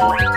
Bye.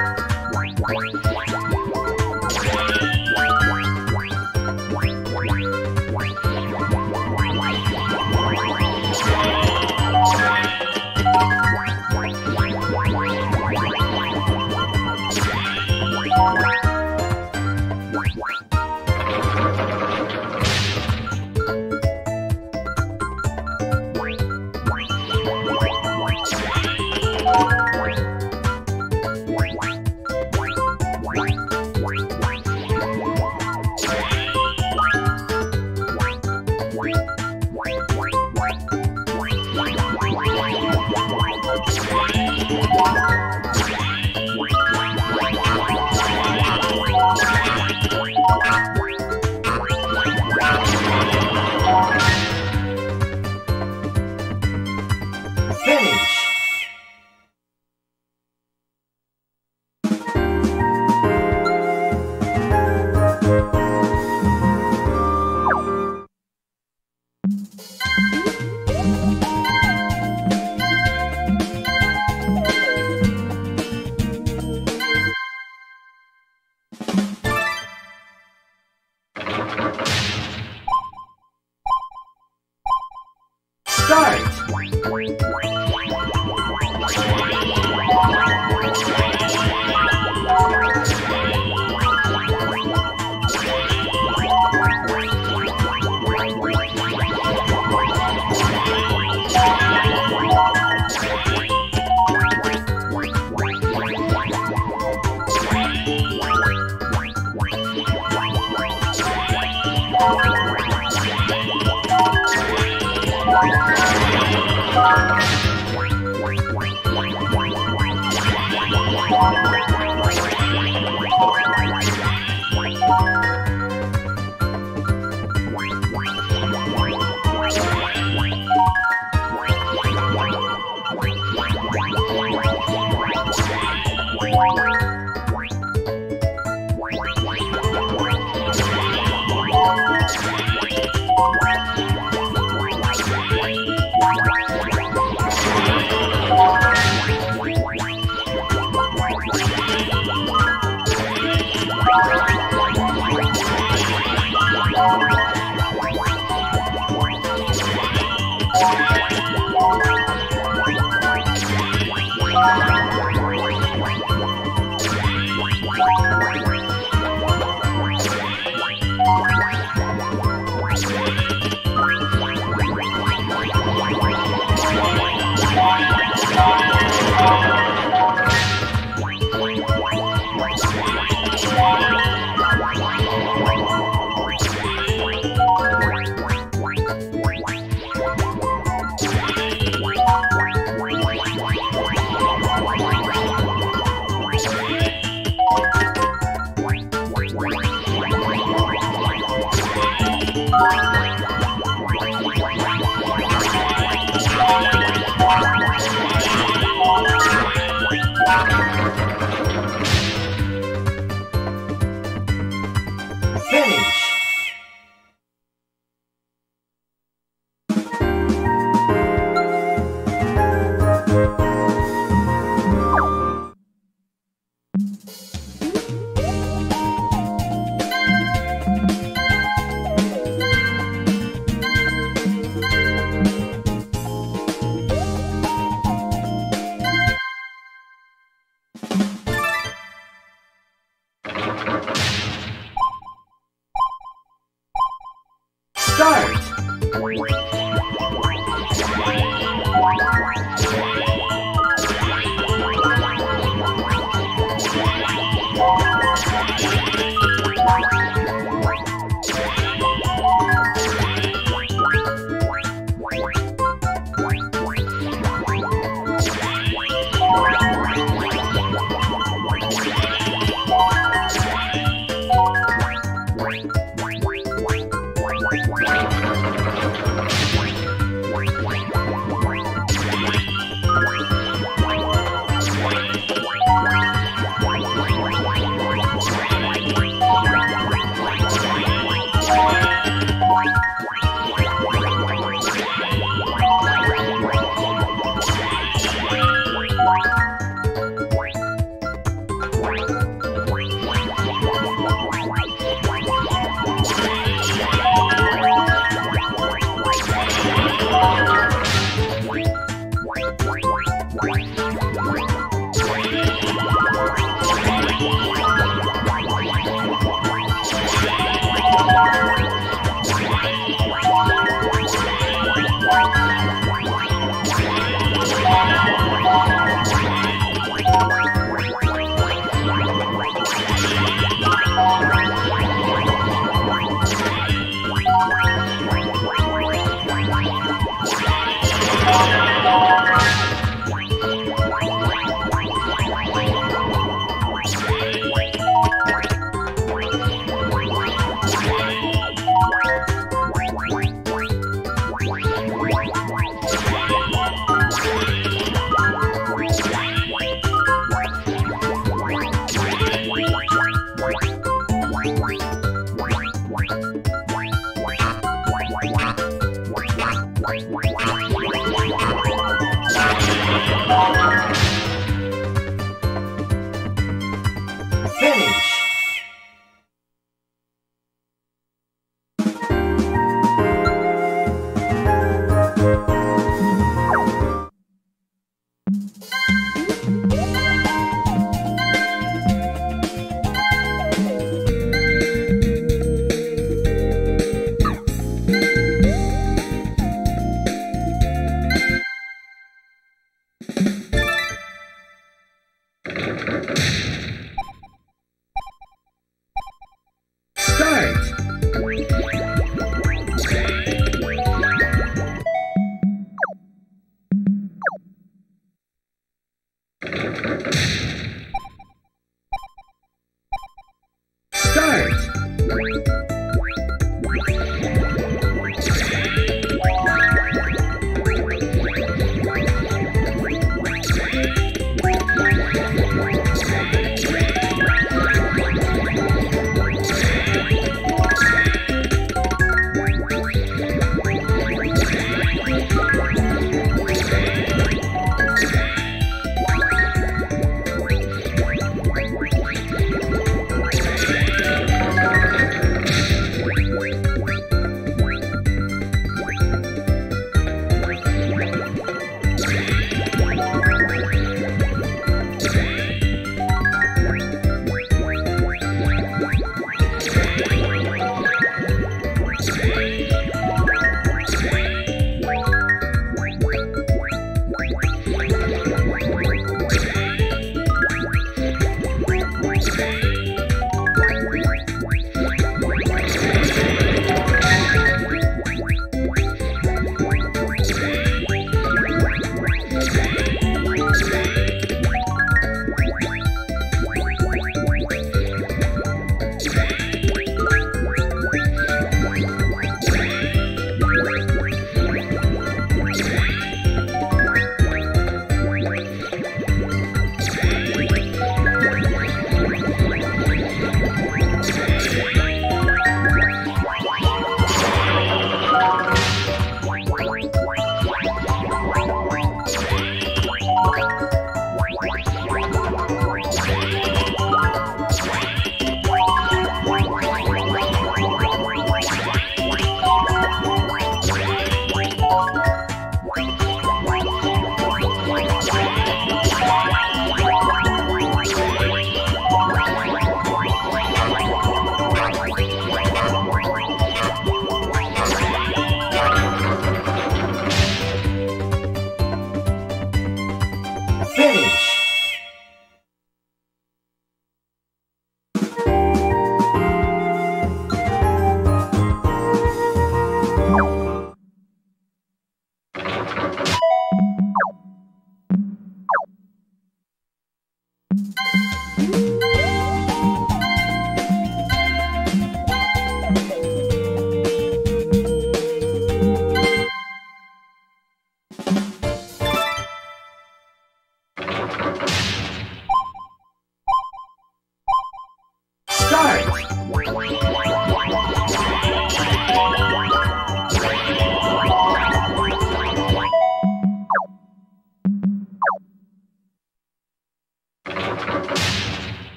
Bye. Start!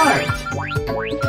start!